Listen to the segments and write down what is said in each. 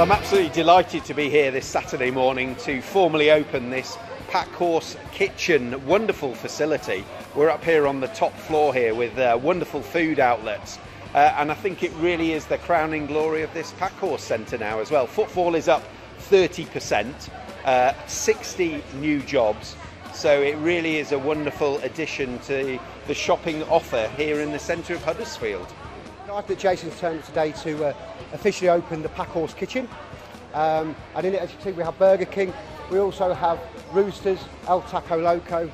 I'm absolutely delighted to be here this Saturday morning to formally open this Packhorse Kitchen wonderful facility. We're up here on the top floor here with uh, wonderful food outlets. Uh, and I think it really is the crowning glory of this Packhorse Centre now as well. Footfall is up 30%, uh, 60 new jobs. So it really is a wonderful addition to the shopping offer here in the centre of Huddersfield. That Jason's turned up today to uh, officially open the Packhorse Kitchen. Um, and in it, as you can see, we have Burger King. We also have Roosters, El Taco Loco,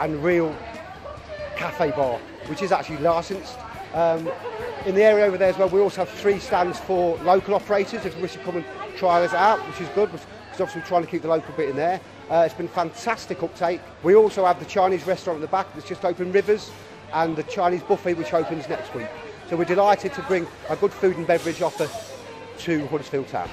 and Real Cafe Bar, which is actually licensed. Um, in the area over there as well, we also have three stands for local operators if you wish to come and try us out, which is good because obviously we're trying to keep the local bit in there. Uh, it's been fantastic uptake. We also have the Chinese restaurant at the back that's just opened Rivers and the Chinese buffet which opens next week. So we're delighted to bring a good food and beverage offer to Huddersfield Town.